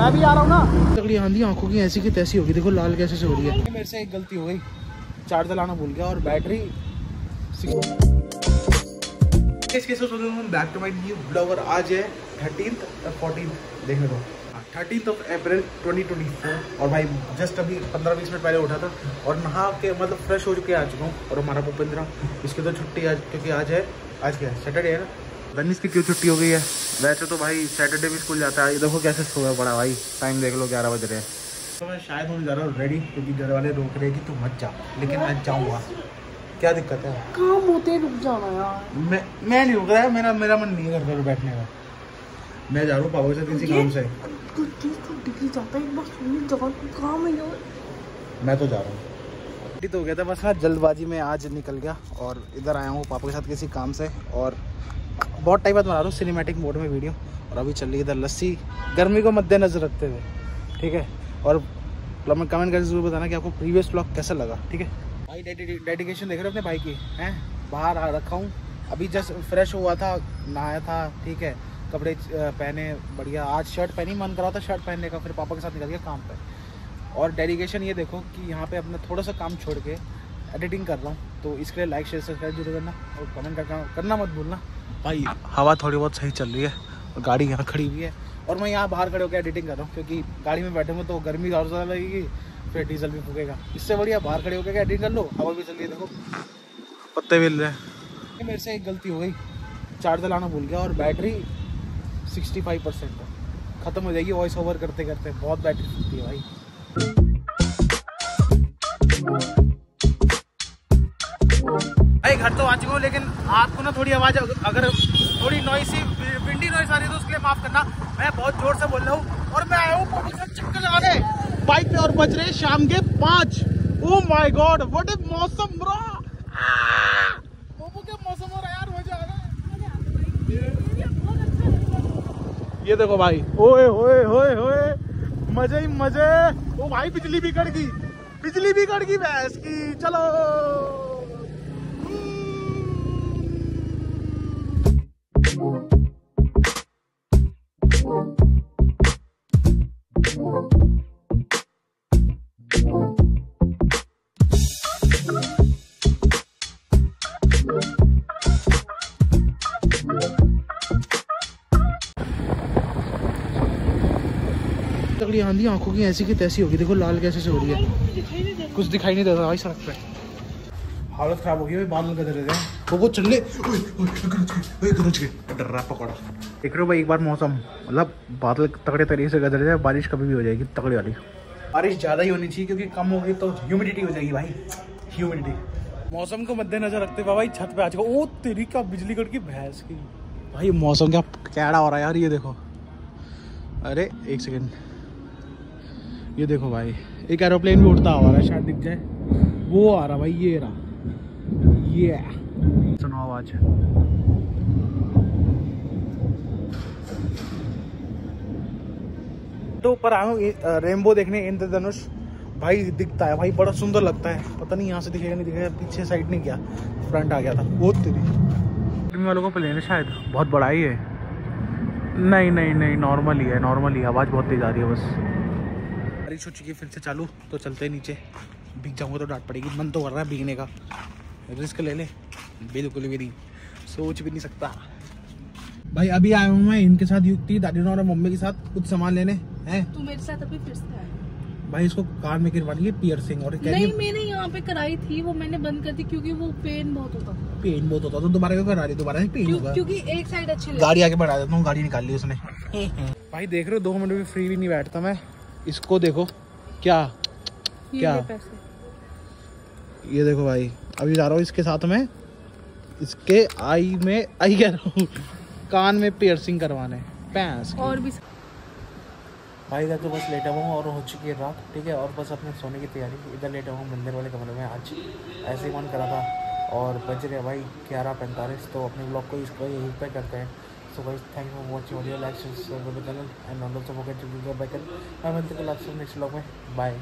मैं भी आ रहा हूँ ना। तगड़ी आंधी आँखों की ऐसी की तैसी होगी देखो लाल कैसे से हो रही है। मेरे से एक गलती हो गई। चार्जर लाना भूल गया और बैटरी इस back to my new blogger आज है थर्टीन फोर्टीन देखने दो। थर्टीन ऑफ़ अप्रैल 2024 और भाई जस्ट अभी 15-20 मिनट पहले उठा था और नहा के मतलब फ्रेश हो चुके आ चुका हूँ और हमारा भूपेंद्रा इसकी तो छुट्टी आज क्योंकि आज है आज क्या है? सैटरडे है ना? रनीस की क्यों छुट्टी हो गई है? वैसे तो भाई सैटरडे भी स्कूल जाता है। ये देखो कैसे सोया पड़ा भाई। टाइम देख लो ग्यारह बज रहे हैं। तो मैं शायद होने जा रहा हूँ रेडी क्योंकि घर वाले रोक रहे कि तू मत जा। लेकिन मैं जाऊँगा। क्या दिक्कत है? काम होते रुक जाना यार। मैं मैं नहीं रुक रहा है मेरा मेरा मन नहीं है घर बैठने का। मैं जा रहा हूँ पापा साथ किसी काम से। तो है है मैं तो जा रहा हूँ। तो हो गया था बस। मैं जल्दबाजी में आज निकल गया और इधर आया हूँ पापा के साथ किसी काम से। और बहुत टाइम बाद बना रहा हूँ सिनेमेटिक मोड में वीडियो और अभी चल रही इधर लस्सी। गर्मी को मद्देनजर रखते हुए। ठीक है? और कमेंट करके ज़रूर बताना कि आपको प्रीवियस ब्लॉग कैसा लगा। ठीक है? भाई डेडिकेशन देख रहे हो अपने भाई की, हैं? बाहर आ रखा हूँ। अभी जस्ट फ्रेश हुआ था, नहाया था। ठीक है? कपड़े पहने, बढ़िया। आज शर्ट पहनी, मन करा था शर्ट पहनने का। फिर पापा के साथ निकल गया काम पर और डेडिकेशन ये देखो कि यहाँ पे अपना थोड़ा सा काम छोड़ के एडिटिंग कर रहा हूँ। तो इसके लिए लाइक शेयर सब्सक्राइब ज़रूर करना। और कमेंट करना मत भूलना। भाई हवा थोड़ी बहुत सही चल रही है। और गाड़ी यहाँ खड़ी हुई है। और मैं यहाँ बाहर खड़े होकर एडिटिंग कर रहा हूँ क्योंकि गाड़ी में बैठे हूँ तो गर्मी और ज़्यादा लगेगी फिर डीजल भी फूकेगा। इससे बढ़िया बाहर खड़े होकर एडिटिंग कर लो? हवा भी चल रही है देखो। पत्ते मिल रहे मेरे से एक गलती हो गई। चार्जर लाना भूल गया और बैटरी सिक्सटी फाइव परसेंट ख़त्म हो जाएगी वॉइस ओवर करते करते बहुत बैटरी फूकती है भाई। घर तो आ चुका हूँ, लेकिन आपको ना थोड़ी आवाज़, अगर थोड़ी नॉइसी विंडी नॉइस आ रही है तो उसके लिए माफ़ करना। मैं बहुत ज़ोर से बोल रहा हूँ और मैं आया हूँ चक्कर लगाने। बाइक पे और बज रहे शाम के पाँच। Oh my god what a मौसम ब्रो के मौसम हो रहा यार, मज़ा आ रहा है। ये देखो भाई, ओए होए होए होए मज़े ही मज़े। ओ भाई, बिजली बिगड़ गई, बिजली बिगड़ गई, भैंस की। चलो। तगड़ी आंधी आँखों की ऐसी की तैसी होगी। देखो, लाल कैसे से हो रही है। कुछ दिखाई नहीं देता भाई, सड़क पे। हालत खराब हो गई बादल गदर रहे हैं वो, चल ले। गरज के डर रहा, पकौड़ा। देख रहे हो, भाई, एक बार मौसम। मतलब बादल तगड़े तरीके से गदर जाए, बारिश कभी भी हो जाएगी, तगड़ी वाली। बारिश ज़्यादा ही होनी चाहिए, क्योंकि कम होगी तो ह्यूमिडिटी हो जाएगी, भाई। ह्यूमिडिटी मौसम को मद्देनजर रखते हुए, भाई, छत पे आ चुका ओ, तेरी का बिजली कट की भैंस की। भाई, मौसम क्या कैड़ा हो रहा है यार, ये देखो। अरे, एक सेकेंड। ये देखो भाई, एक एरोप्लेन भी उड़ता आ रहा है शायद दिख जाए। वो आ रहा भाई, ये रहा। ये सुनो आवाज़। तो ऊपर आया हूँ रेनबो देखने, इंद्रधनुष। भाई, दिखता है, भाई, बड़ा सुंदर लगता है। पता नहीं यहाँ से दिखेगा, नहीं दिखेगा, पीछे साइड नहीं गया फ्रंट आ गया था। बहुत तेरी। वालों को प्लेन है शायद। बहुत बड़ा ही है। नहीं नहीं नहीं नॉर्मल ही है नॉर्मल ही। आवाज़ बहुत तेज आ रही है बस। बारिश हो चुकी है फिर से चालू तो चलते हैं नीचे। भीग जाऊँगा तो डांट पड़ेगी मन तो कर रहा है भीगने का। रिस्क ले ले बिल्कुल भी नहीं सोच भी नहीं सकता। भाई अभी आया हूँ मैं इनके साथ युक्ति दादी और मम्मी के साथ कुछ सामान लेने हैं? तू मेरे साथ अभी फिर से भाई इसको कार में गिरवानी है पियर्सिंग और नहीं मैंने यहाँ पे कराई थी वो मैंने बंद कर दी क्योंकि वो पेन बहुत होता पेन बहुत होता तो दोबारा क्यों करा रही दोबारा पेन होगा। क्योंकि एक साइड अच्छी गाड़ी आगे बढ़ा देता हूँ गाड़ी निकाल ली उसने। भाई देख रहे हो दो मिनट भी फ्री भी नहीं बैठता मैं। इसको देखो। क्या? क्या? ये देखो भाई अभी जा रहा हूँ इसके साथ में। इसके आई में आई कह रहा हूँ कान में पियर्सिंग करवाने। पैंस और भी भाई इधर तो बस लेटा हुआ और हो चुकी है रात ठीक है? और बस अपने सोने की तैयारी इधर लेटा हुआ मंदिर वाले कमरे में। आज ऐसे ही मन करा था। और बज रहे भाई ग्यारह पैंतालीस तो अपने ब्लॉग को इसको यहीं पे करते हैं। So guys, subscribe to the channel and don't forget to click the bell icon. I will take a lot next vlog में. Bye.